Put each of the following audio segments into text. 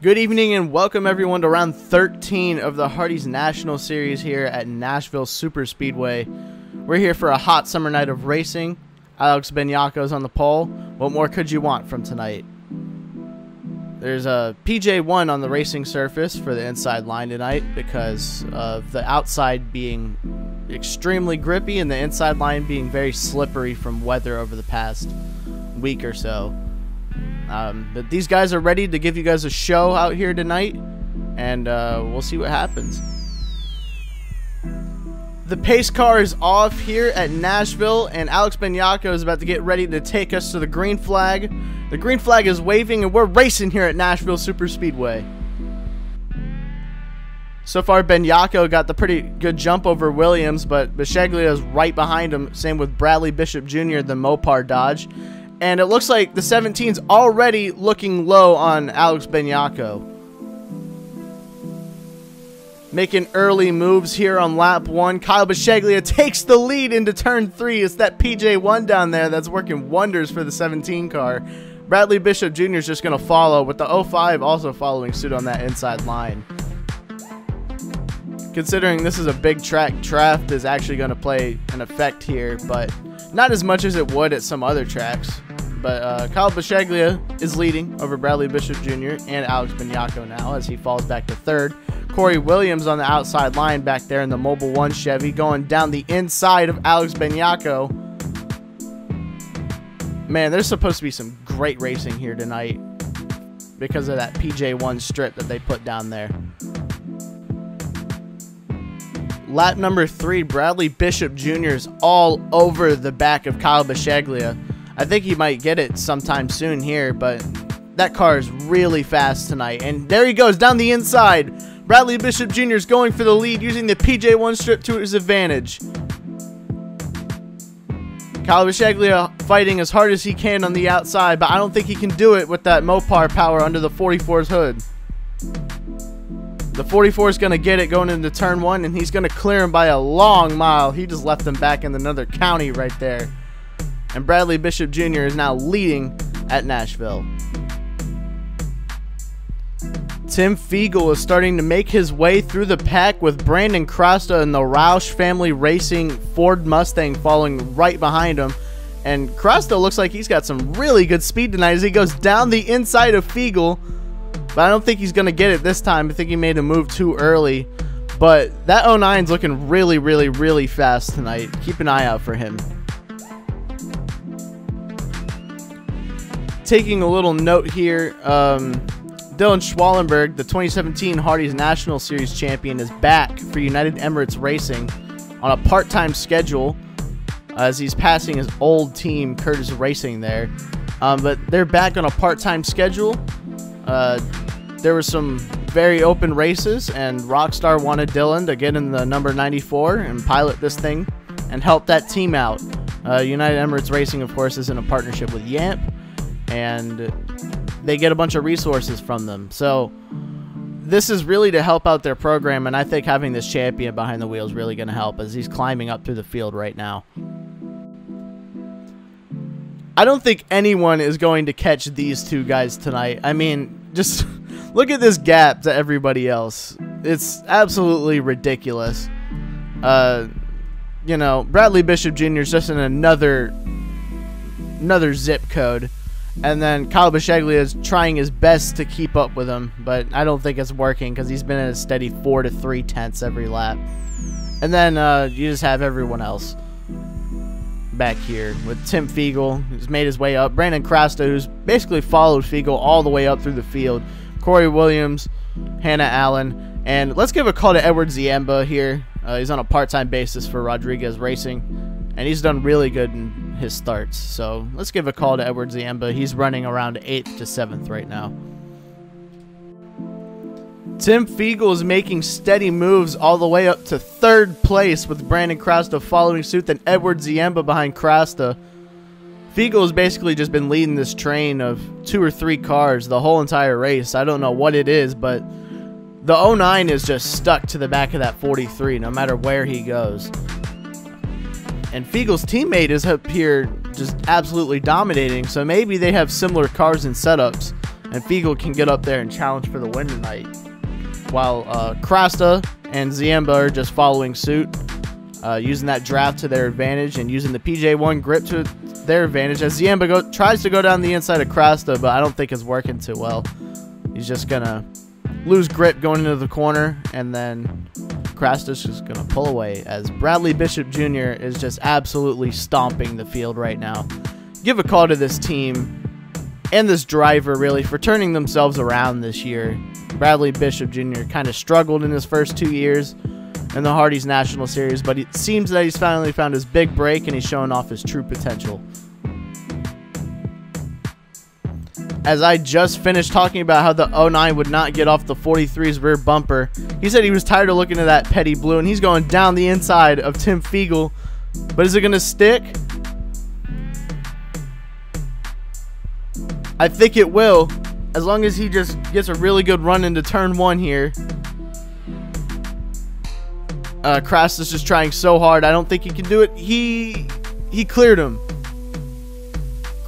Good evening and welcome everyone to round 13 of the Hardee's National Series here at Nashville Super Speedway. We're here for a hot summer night of racing. Alex is on the pole. What more could you want from tonight? There's a PJ1 on the racing surface for the inside line tonight because of the outside being extremely grippy and the inside line being very slippery from weather over the past week or so. Um, but these guys are ready to give you guys a show out here tonight, and uh, we'll see what happens. The pace car is off here at Nashville, and Alex Benyacko is about to get ready to take us to the green flag. The green flag is waving, and we're racing here at Nashville Super Speedway. So far, Benyacko got the pretty good jump over Williams, but Bisceglia is right behind him. Same with Bradley Bishop Jr., the Mopar Dodge. And it looks like the 17's already looking low on Alex Benyacko. Making early moves here on lap one. Kyle Bisceglia takes the lead into turn three. It's that PJ1 down there that's working wonders for the 17 car. Bradley Bishop Jr. is just going to follow, with the 05 also following suit on that inside line. Considering this is a big track, draft is actually going to play an effect here, but not as much as it would at some other tracks. But uh, Kyle Bisceglia is leading over Bradley Bishop Jr. and Alex Benyacko now as he falls back to third. Corey Williams on the outside line back there in the Mobil 1 Chevy going down the inside of Alex Benyacko. Man, there's supposed to be some great racing here tonight because of that PJ1 strip that they put down there. Lap number three, Bradley Bishop Jr. is all over the back of Kyle Bisceglia. I think he might get it sometime soon here, but that car is really fast tonight. And there he goes down the inside. Bradley Bishop Jr. is going for the lead using the PJ1 strip to his advantage. Kyle Bisceglia fighting as hard as he can on the outside, but I don't think he can do it with that Mopar power under the 44's hood. The 44 is going to get it going into turn one, and he's going to clear him by a long mile. He just left him back in another county right there and Bradley Bishop Jr. is now leading at Nashville. Tim Fiegel is starting to make his way through the pack with Brandon Crosta and the Roush family racing Ford Mustang following right behind him. And Crosta looks like he's got some really good speed tonight as he goes down the inside of Fiegel. But I don't think he's going to get it this time. I think he made a move too early. But that 09 is looking really, really, really fast tonight. Keep an eye out for him. Taking a little note here, um, Dylan Schwallenberg, the 2017 Hardee's National Series champion, is back for United Emirates Racing on a part-time schedule as he's passing his old team, Curtis Racing, there. Um, but they're back on a part-time schedule. Uh, there were some very open races, and Rockstar wanted Dylan to get in the number 94 and pilot this thing and help that team out. Uh, United Emirates Racing, of course, is in a partnership with Yamp, and they get a bunch of resources from them. So this is really to help out their program, and I think having this champion behind the wheel is really going to help as he's climbing up through the field right now. I don't think anyone is going to catch these two guys tonight. I mean, just look at this gap to everybody else. It's absolutely ridiculous. Uh, you know, Bradley Bishop Jr. is just in another another zip code. And then Kyle Bisceglia is trying his best to keep up with him, but I don't think it's working because he's been at a steady four to three tenths every lap. And then uh, you just have everyone else back here with Tim Fiegel, who's made his way up. Brandon Crosta, who's basically followed Fiegel all the way up through the field. Corey Williams, Hannah Allen. And let's give a call to Edward Ziemba here. Uh, he's on a part-time basis for Rodriguez Racing, and he's done really good in his starts. So let's give a call to Edward Ziemba. He's running around 8th to 7th right now. Tim Fiegel is making steady moves all the way up to third place with Brandon Crosta following suit, then Edward Ziemba behind Crosta. Fiegel has basically just been leading this train of two or three cars the whole entire race. I don't know what it is, but the 09 is just stuck to the back of that 43 no matter where he goes. And Fiegel's teammate is up here just absolutely dominating, so maybe they have similar cars and setups. and Fiegel can get up there and challenge for the win tonight. While uh, Crosta and Ziemba are just following suit, uh, using that draft to their advantage and using the PJ1 grip to their advantage. As Ziemba go, tries to go down the inside of Crosta, but I don't think it's working too well. He's just going to lose grip going into the corner, and then Crosta's just going to pull away as Bradley Bishop Jr. is just absolutely stomping the field right now. Give a call to this team and this driver, really, for turning themselves around this year. Bradley Bishop Jr. kind of struggled in his first two years in the Hardee's National Series, but it seems that he's finally found his big break and he's showing off his true potential. As I just finished talking about how the 09 would not get off the 43's rear bumper, he said he was tired of looking at that petty blue and he's going down the inside of Tim Fiegel. But is it going to stick? I think it will, as long as he just gets a really good run into turn one here. Uh, Krass is just trying so hard. I don't think he can do it. He he cleared him.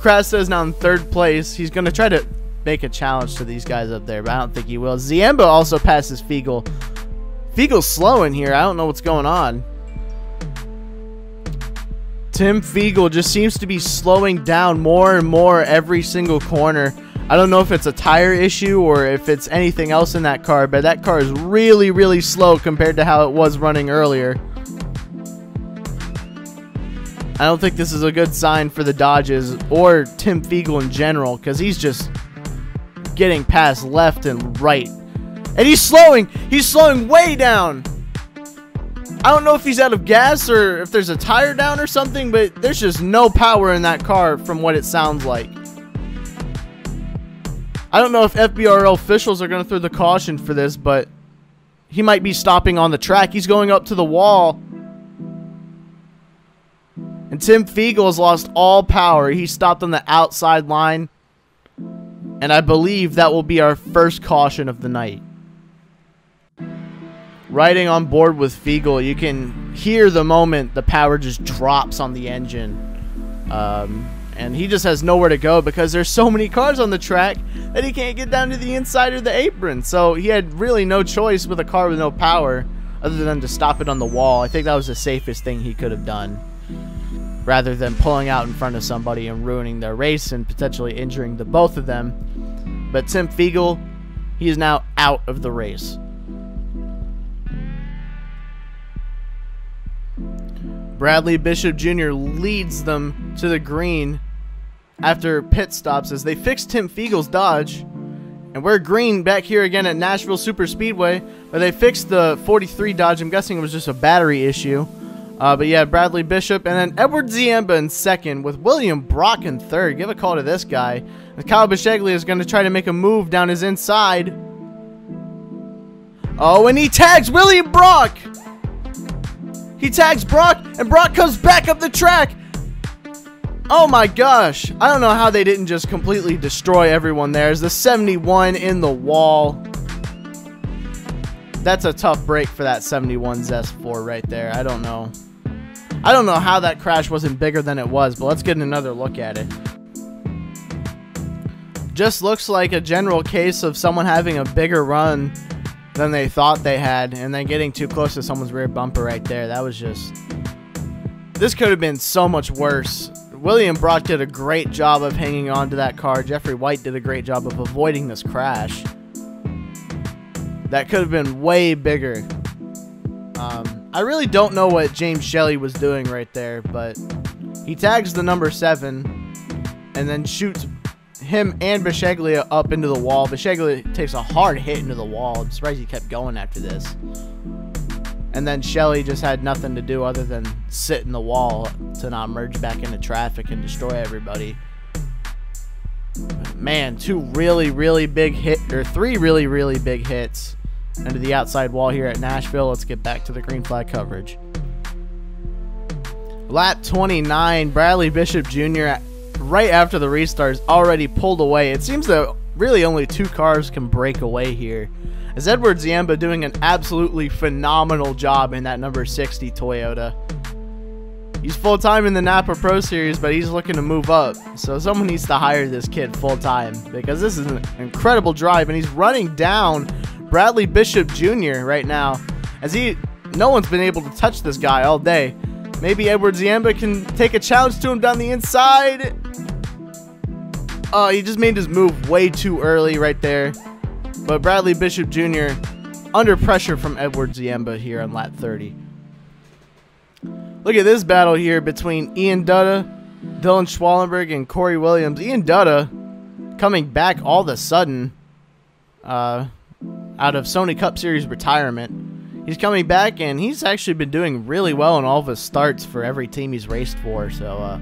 Crosta is now in third place. He's going to try to make a challenge to these guys up there, but I don't think he will. Ziemba also passes Fiegel. Fiegel's slowing here. I don't know what's going on. Tim Fiegel just seems to be slowing down more and more every single corner. I don't know if it's a tire issue or if it's anything else in that car, but that car is really, really slow compared to how it was running earlier. I don't think this is a good sign for the Dodges or Tim Fiegel in general because he's just getting past left and right. And he's slowing. He's slowing way down. I don't know if he's out of gas or if there's a tire down or something, but there's just no power in that car from what it sounds like. I don't know if FBRL officials are going to throw the caution for this, but he might be stopping on the track. He's going up to the wall and Tim Fiegel has lost all power. He stopped on the outside line. And I believe that will be our first caution of the night. Riding on board with Fiegel, you can hear the moment the power just drops on the engine. Um, and he just has nowhere to go because there's so many cars on the track that he can't get down to the inside of the apron. So he had really no choice with a car with no power other than to stop it on the wall. I think that was the safest thing he could have done rather than pulling out in front of somebody and ruining their race and potentially injuring the both of them. But Tim Fiegel, he is now out of the race. Bradley Bishop Jr. leads them to the green after pit stops as they fix Tim Fiegel's Dodge. And we're green back here again at Nashville Super Speedway, they fixed the 43 Dodge. I'm guessing it was just a battery issue. Uh, but yeah, Bradley Bishop and then Edward Ziemba in second with William Brock in third. Give a call to this guy. And Kyle Bisceglia is going to try to make a move down his inside. Oh, and he tags William Brock. He tags Brock, and Brock comes back up the track. Oh my gosh. I don't know how they didn't just completely destroy everyone there. Is the 71 in the wall that's a tough break for that 71 Zest 4 right there. I don't know. I don't know how that crash wasn't bigger than it was, but let's get another look at it. Just looks like a general case of someone having a bigger run than they thought they had, and then getting too close to someone's rear bumper right there. That was just... This could have been so much worse. William Brock did a great job of hanging on to that car. Jeffrey White did a great job of avoiding this crash. That could have been way bigger. Um, I really don't know what James Shelly was doing right there, but he tags the number seven and then shoots him and Bisceglia up into the wall. Bisceglia takes a hard hit into the wall. I'm surprised he kept going after this. And then Shelly just had nothing to do other than sit in the wall to not merge back into traffic and destroy everybody. Man, two really, really big hit, or three really, really big hits into the outside wall here at Nashville. Let's get back to the green flag coverage. Lap 29, Bradley Bishop Jr. right after the restart is already pulled away. It seems that really only two cars can break away here. As Edward Ziemba doing an absolutely phenomenal job in that number 60 Toyota. He's full time in the Napa Pro Series, but he's looking to move up. So someone needs to hire this kid full time because this is an incredible drive, and he's running down Bradley Bishop Jr. right now, as he no one's been able to touch this guy all day. Maybe Edward Ziemba can take a challenge to him down the inside. Oh, he just made his move way too early right there. But Bradley Bishop Jr. under pressure from Edward Ziemba here on lap 30. Look at this battle here between Ian Dutta, Dylan Schwallenberg, and Corey Williams. Ian Dutta coming back all of a sudden uh, out of Sony Cup Series retirement. He's coming back, and he's actually been doing really well in all of his starts for every team he's raced for. So, uh,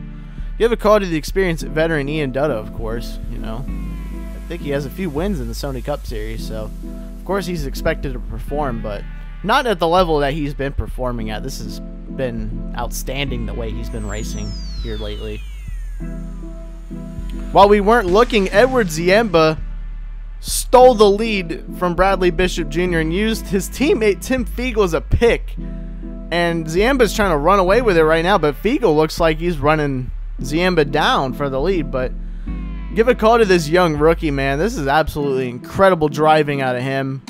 give a call to the experienced veteran Ian Dutta, of course. You know, I think he has a few wins in the Sony Cup Series, so of course he's expected to perform, but not at the level that he's been performing at. This has been outstanding the way he's been racing here lately. While we weren't looking, Edward Ziemba stole the lead from Bradley Bishop Jr. and used his teammate Tim Fiegel as a pick. And Ziemba's trying to run away with it right now, but Fiegel looks like he's running Ziemba down for the lead. But give a call to this young rookie, man. This is absolutely incredible driving out of him.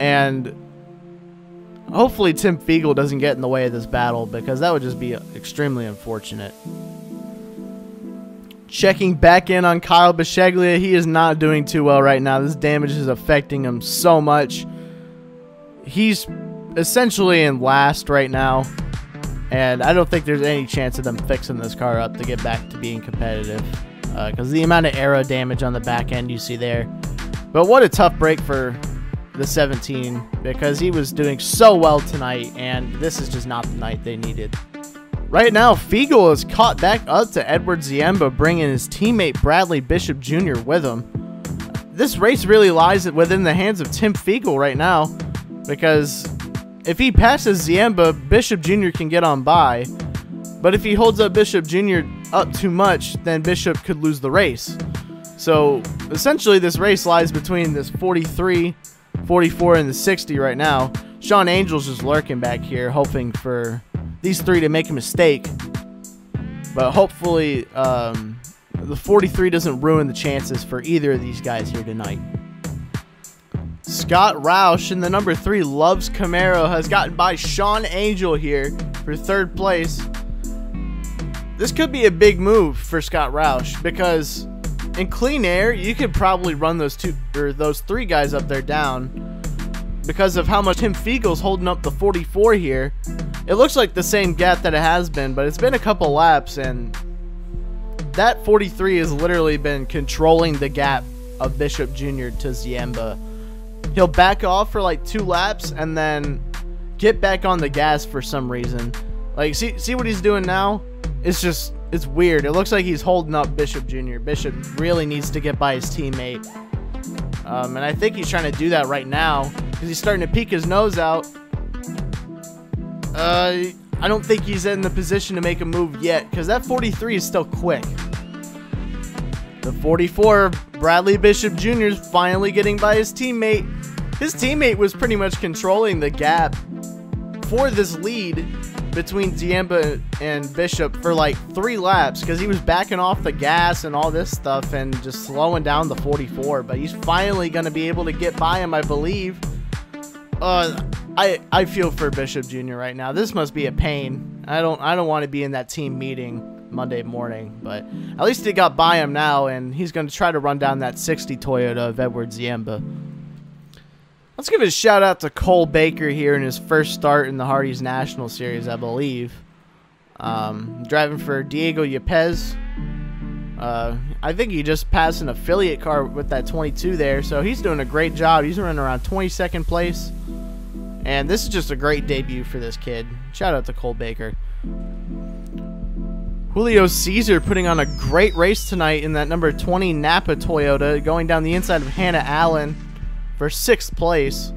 And hopefully Tim Fiegel doesn't get in the way of this battle because that would just be extremely unfortunate. Checking back in on Kyle Bisceglia. He is not doing too well right now. This damage is affecting him so much. He's essentially in last right now. And I don't think there's any chance of them fixing this car up to get back to being competitive. Because uh, the amount of aero damage on the back end you see there. But what a tough break for the 17 because he was doing so well tonight. And this is just not the night they needed. Right now, Fiegel is caught back up to Edward Ziemba, bringing his teammate Bradley Bishop Jr. with him. This race really lies within the hands of Tim Fiegel right now, because if he passes Ziemba, Bishop Jr. can get on by. But if he holds up Bishop Jr. up too much, then Bishop could lose the race. So essentially, this race lies between this 43, 44, and the 60 right now. Sean Angel's just lurking back here, hoping for these three to make a mistake. But hopefully, um, the 43 doesn't ruin the chances for either of these guys here tonight. Scott Roush in the number three Loves Camaro has gotten by Sean Angel here for third place. This could be a big move for Scott Roush because in clean air you could probably run those two or those three guys up there down because of how much Tim Fiegel's holding up the 44 here. It looks like the same gap that it has been, but it's been a couple laps, and that 43 has literally been controlling the gap of Bishop Jr. to Ziemba. He'll back off for like two laps and then get back on the gas for some reason. Like, see, see what he's doing now? It's just, it's weird. It looks like he's holding up Bishop Jr. Bishop really needs to get by his teammate. Um, and I think he's trying to do that right now because he's starting to peek his nose out. Uh, I don't think he's in the position to make a move yet because that 43 is still quick. The 44, Bradley Bishop Jr. is finally getting by his teammate. His teammate was pretty much controlling the gap for this lead between Ziemba and Bishop for like three laps because he was backing off the gas and all this stuff and just slowing down the 44. But he's finally going to be able to get by him, I believe. Uh, I I feel for Bishop Jr. right now. This must be a pain. I don't I don't want to be in that team meeting Monday morning, but at least he got by him now, and he's going to try to run down that 60 Toyota of Edward Ziemba. Let's give a shout out to Cole Baker here in his first start in the Hardee's National Series, I believe. Um, driving for Diego Yepes. Uh, I think he just passed an affiliate car with that 22 there, so he's doing a great job. He's running around 22nd place. And this is just a great debut for this kid. Shout out to Cole Baker. Julio Caesar putting on a great race tonight in that number 20 Napa Toyota, going down the inside of Hannah Allen for sixth place.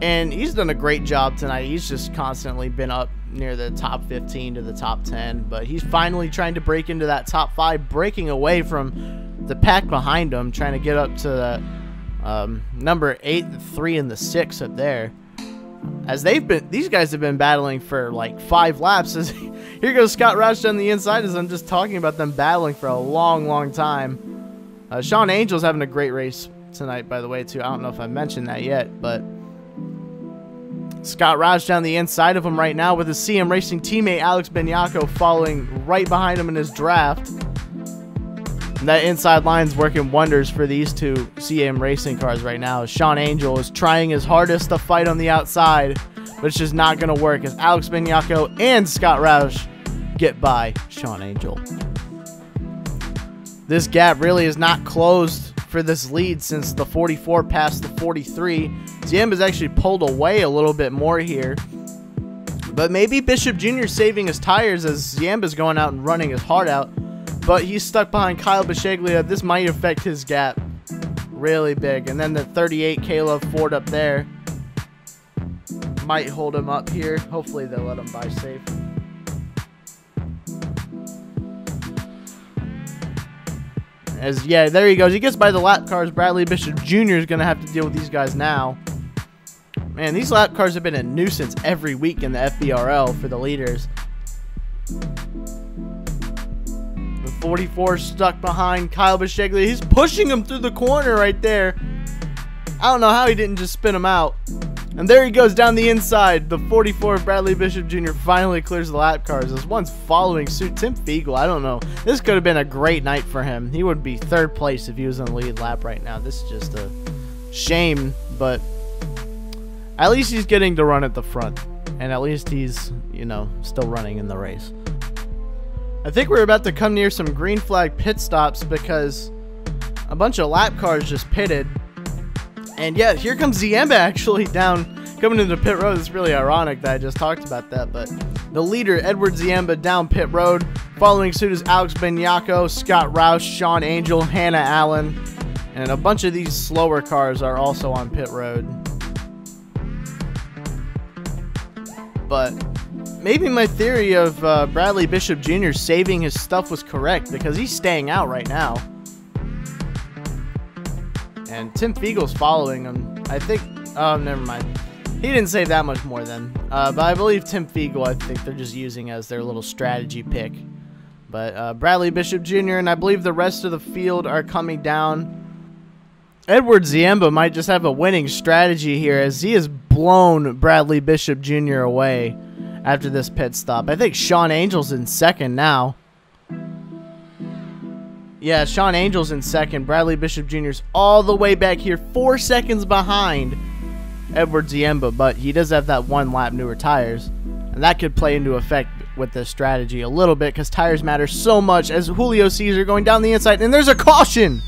And he's done a great job tonight. He's just constantly been up near the top 15 to the top 10. But he's finally trying to break into that top five, breaking away from the pack behind him, trying to get up to the um, number 8, the 3, and the 6 up there. as they've been these guys have been battling for like five laps as here goes Scott Roush on the inside as I'm just talking about them battling for a long long time uh, Sean Angel's having a great race tonight by the way too I don't know if I mentioned that yet but Scott Roush down the inside of him right now with his CM Racing teammate Alex Benyacko following right behind him in his draft and that inside line's working wonders for these two CM racing cars right now. Sean Angel is trying his hardest to fight on the outside, but it's just not going to work as Alex Benyacko and Scott Roush get by Sean Angel. This gap really is not closed for this lead since the 44 passed the 43. has actually pulled away a little bit more here. But maybe Bishop Jr. saving his tires as Ziemba's going out and running his heart out. But he's stuck behind Kyle Bisceglia. This might affect his gap really big. And then the 38 Caleb Ford up there might hold him up here. Hopefully they'll let him by safe. As yeah, there he goes. He gets by the lap cars. Bradley Bishop Jr. is gonna have to deal with these guys now. Man, these lap cars have been a nuisance every week in the FBRL for the leaders. The 44 stuck behind Kyle Bisceglia. He's pushing him through the corner right there. I don't know how he didn't just spin him out. And there he goes down the inside. The 44 Bradley Bishop Jr. finally clears the lap cars. This one's following suit. Tim Fiegel, I don't know. This could have been a great night for him. He would be third place if he was in the lead lap right now. This is just a shame, but at least he's getting to run at the front. And at least he's, you know, still running in the race. I think we're about to come near some green flag pit stops because a bunch of lap cars just pitted. And yeah, here comes Ziemba actually down, coming into pit road. It's really ironic that I just talked about that, but the leader, Edward Ziemba, down pit road. Following suit is Alex Benyacko, Scott Roush, Sean Angel, Hannah Allen, and a bunch of these slower cars are also on pit road. But maybe my theory of uh, Bradley Bishop Jr. saving his stuff was correct because he's staying out right now. And Tim Fiegel's following him. I think. Oh, never mind. He didn't save that much more then. Uh, but I believe Tim Fiegel, I think they're just using as their little strategy pick. But uh, Bradley Bishop Jr. and I believe the rest of the field are coming down. Edward Ziemba might just have a winning strategy here as he has blown Bradley Bishop Jr. away after this pit stop. I think Sean Angel's in second now. Yeah, Sean Angel's in second. Bradley Bishop Jr.'s all the way back here, four seconds behind Edward Ziemba, but he does have that one lap newer tires. And that could play into effect with this strategy a little bit because tires matter so much as Julio Caesar going down the inside. And there's a caution!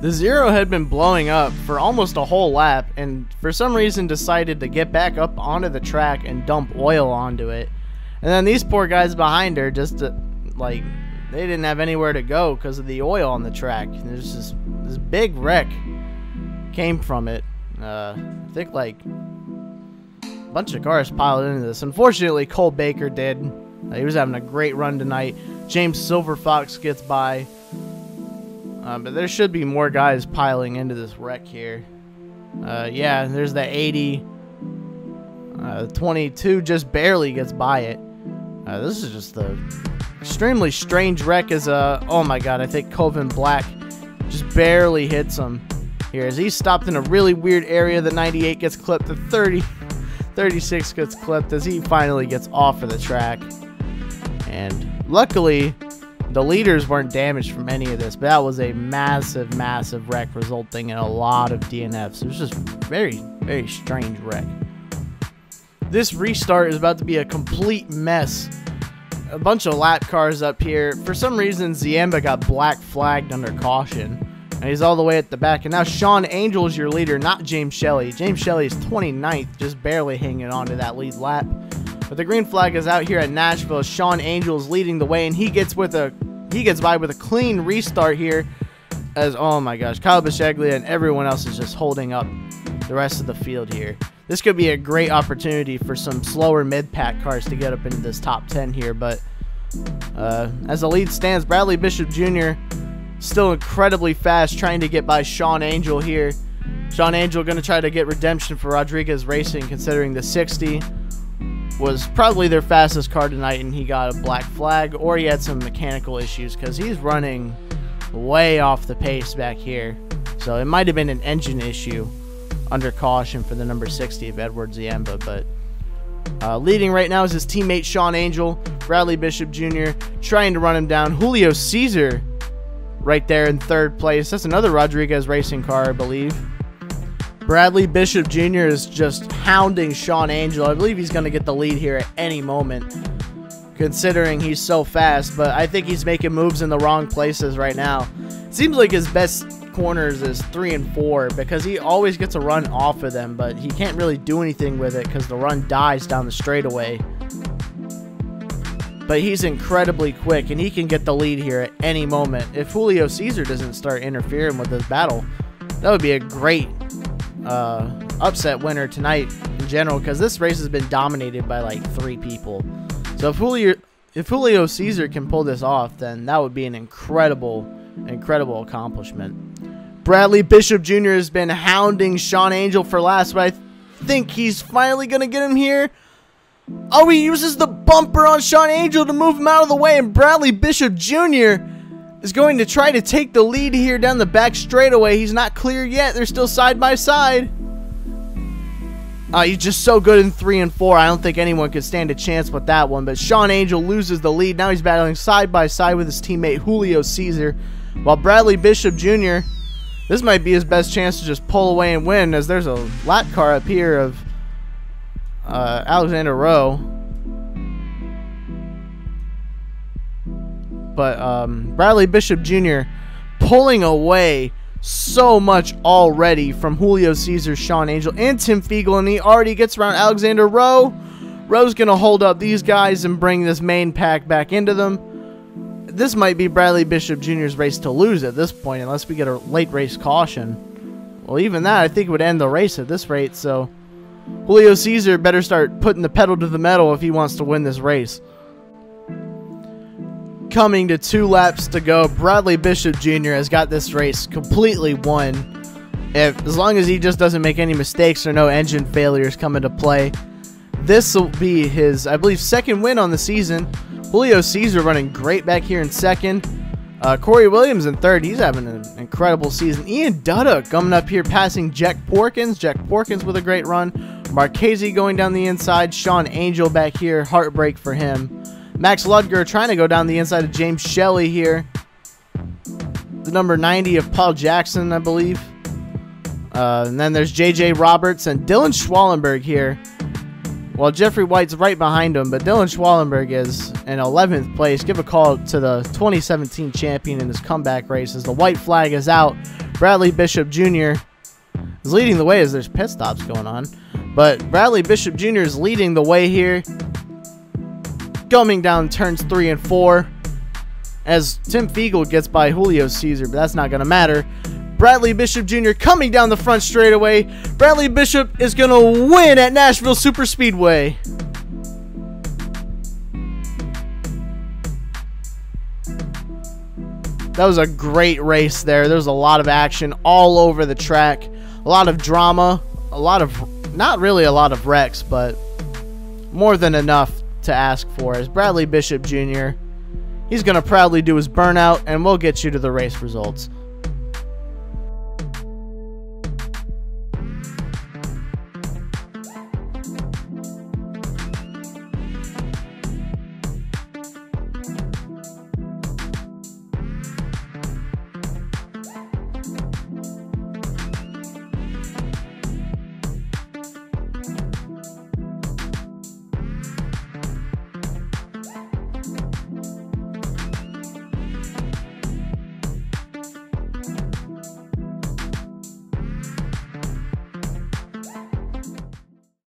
The Zero had been blowing up for almost a whole lap and for some reason decided to get back up onto the track and dump oil onto it. And then these poor guys behind her just uh, like they didn't have anywhere to go because of the oil on the track. There's this this big wreck came from it. Uh, I think like a bunch of cars piled into this. Unfortunately, Cole Baker did. Uh, he was having a great run tonight. James Silverfox gets by. Uh, but there should be more guys piling into this wreck here. Uh, yeah, there's the 80. Uh, 22 just barely gets by it. Uh, this is just the extremely strange wreck as a... Oh my god, I think Coven Black just barely hits him here. As he's stopped in a really weird area, the 98 gets clipped. The 30, 36 gets clipped as he finally gets off of the track. And luckily, the leaders weren't damaged from any of this, but that was a massive, massive wreck resulting in a lot of DNFs. It was just very, very strange wreck. This restart is about to be a complete mess. A bunch of lap cars up here. For some reason, Ziemba got black flagged under caution. And he's all the way at the back. And now Sean Angel is your leader, not James Shelly. James Shelly is 29th, just barely hanging on to that lead lap. But the green flag is out here at Nashville. Sean Angels leading the way, and he gets with a he gets by with a clean restart here. As oh my gosh, Kyle Bisceglia and everyone else is just holding up the rest of the field here. This could be a great opportunity for some slower mid-pack cars to get up into this top 10 here, but uh, as the lead stands, Bradley Bishop Jr. still incredibly fast, trying to get by Sean Angel here. Sean Angel going to try to get redemption for Rodriguez Racing, considering the 60 was probably their fastest car tonight, and he got a black flag, or he had some mechanical issues because he's running way off the pace back here. So it might have been an engine issue under caution for the number 60 of Edward Ziemba, but uh, leading right now is his teammate Sean Angel, Bradley Bishop Jr. trying to run him down. Julio Caesar right there in third place. That's another Rodriguez racing car, I believe. Bradley Bishop Jr. is just hounding Sean Angel. I believe he's going to get the lead here at any moment, considering he's so fast. But I think he's making moves in the wrong places right now. seems like his best corners is three and four because he always gets a run off of them, but he can't really do anything with it because the run dies down the straightaway. But he's incredibly quick and he can get the lead here at any moment. If Julio Caesar doesn't start interfering with this battle, that would be a great uh, upset winner tonight in general because this race has been dominated by like three people. So if Julio, if Julio Caesar can pull this off, then that would be an incredible, incredible accomplishment. Bradley Bishop Jr. has been hounding Sean Angel for last, but I think he's finally going to get him here. Oh, he uses the bumper on Sean Angel to move him out of the way, and Bradley Bishop Jr is going to try to take the lead here down the back straightaway. He's not clear yet. They're still side by side. Uh, he's just so good in 3 and 4. I don't think anyone could stand a chance with that one. But Sean Angel loses the lead. Now he's battling side by side with his teammate Julio Caesar. While Bradley Bishop Jr., this might be his best chance to just pull away and win as there's a lap car up here of uh, Alexander Rowe. but um, Bradley Bishop Jr. pulling away so much already from Julio Caesar, Sean Angel, and Tim Fiegel, and he already gets around Alexander Rowe. Rowe's going to hold up these guys and bring this main pack back into them. This might be Bradley Bishop Jr.'s race to lose at this point, unless we get a late race caution. Well, even that, I think, would end the race at this rate, so Julio Caesar better start putting the pedal to the metal if he wants to win this race coming to two laps to go. Bradley Bishop Jr. has got this race completely won. If as long as he just doesn't make any mistakes or no engine failures come into play, this will be his, I believe, second win on the season. Julio Caesar running great back here in second. Uh, Corey Williams in third. He's having an incredible season. Ian Duddock coming up here passing Jack Porkins. Jack Porkins with a great run. Marchese going down the inside. Sean Angel back here. Heartbreak for him. Max Ludger trying to go down the inside of James Shelly here. The number 90 of Paul Jackson, I believe. Uh, and then there's J.J. Roberts and Dylan Schwallenberg here. Well, Jeffrey White's right behind him, but Dylan Schwallenberg is in 11th place. Give a call to the 2017 champion in his comeback race as the white flag is out. Bradley Bishop Jr. is leading the way as there's pit stops going on. But Bradley Bishop Jr. is leading the way here coming down turns three and four as Tim Fiegel gets by Julio Caesar, but that's not going to matter. Bradley Bishop Jr. coming down the front straightaway. Bradley Bishop is going to win at Nashville Super Speedway. That was a great race there. There was a lot of action all over the track. A lot of drama. A lot of, not really a lot of wrecks, but more than enough to ask for is Bradley Bishop Jr. He's going to proudly do his burnout, and we'll get you to the race results.